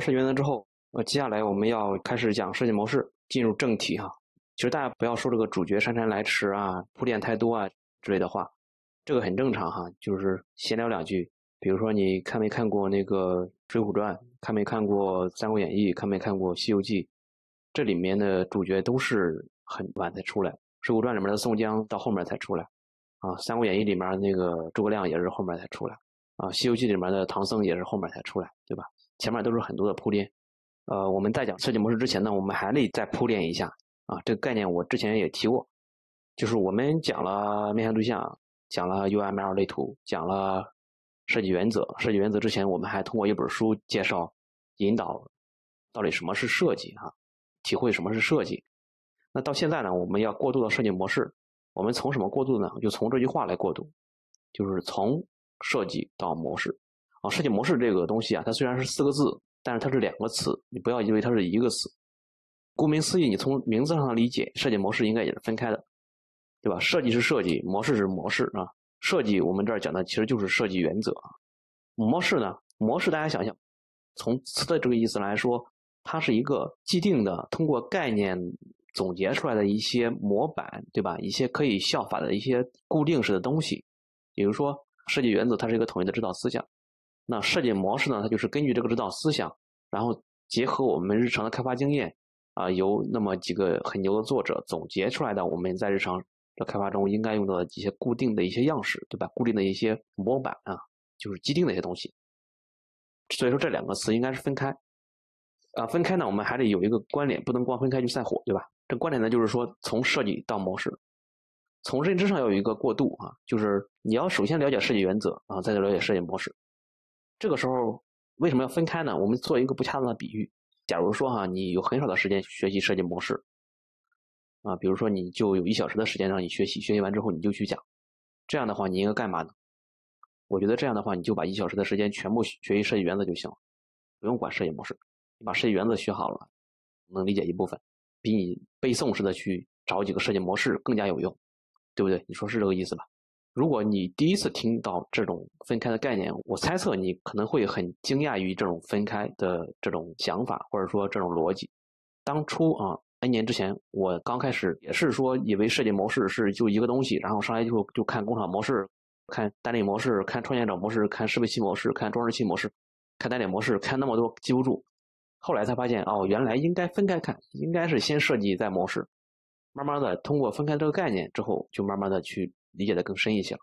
设原则之后，呃，接下来我们要开始讲设计模式，进入正题哈。其实大家不要说这个主角姗姗来迟啊，铺垫太多啊之类的话，这个很正常哈。就是闲聊两句，比如说你看没看过那个《水浒传》，看没看过《三国演义》，看没看过《西游记》，这里面的主角都是很晚才出来，《水浒传》里面的宋江到后面才出来，啊，《三国演义》里面那个诸葛亮也是后面才出来。啊，《西游记》里面的唐僧也是后面才出来，对吧？前面都是很多的铺垫。呃，我们在讲设计模式之前呢，我们还得再铺垫一下啊。这个概念我之前也提过，就是我们讲了面向对象，讲了 UML 类图，讲了设计原则。设计原则之前，我们还通过一本书介绍、引导到底什么是设计哈，体会什么是设计。那到现在呢，我们要过渡到设计模式，我们从什么过渡呢？就从这句话来过渡，就是从。设计到模式，啊，设计模式这个东西啊，它虽然是四个字，但是它是两个词，你不要以为它是一个词。顾名思义，你从名字上理解，设计模式应该也是分开的，对吧？设计是设计，模式是模式啊。设计我们这儿讲的其实就是设计原则啊。模式呢，模式大家想想，从词的这个意思来说，它是一个既定的，通过概念总结出来的一些模板，对吧？一些可以效法的一些固定式的东西，比如说。设计原则它是一个统一的指导思想，那设计模式呢？它就是根据这个指导思想，然后结合我们日常的开发经验，啊，由那么几个很牛的作者总结出来的，我们在日常的开发中应该用到的一些固定的一些样式，对吧？固定的一些模板啊，就是既定的一些东西。所以说这两个词应该是分开，啊，分开呢，我们还得有一个关联，不能光分开就散伙，对吧？这关联呢，就是说从设计到模式。从认知上要有一个过渡啊，就是你要首先了解设计原则啊，再了解设计模式。这个时候为什么要分开呢？我们做一个不恰当的比喻，假如说哈，你有很少的时间学习设计模式啊，比如说你就有一小时的时间让你学习，学习完之后你就去讲，这样的话你应该干嘛呢？我觉得这样的话，你就把一小时的时间全部学习设计原则就行了，不用管设计模式。你把设计原则学好了，能理解一部分，比你背诵似的去找几个设计模式更加有用。对不对？你说是这个意思吧？如果你第一次听到这种分开的概念，我猜测你可能会很惊讶于这种分开的这种想法，或者说这种逻辑。当初啊，N 年之前，我刚开始也是说，以为设计模式是就一个东西，然后上来就就看工厂模式、看单列模式、看创建者模式、看适配器模式、看装饰器模式、看单点模式，看那么多记不住。后来才发现，哦，原来应该分开看，应该是先设计再模式。慢慢的，通过分开这个概念之后，就慢慢的去理解的更深一些了。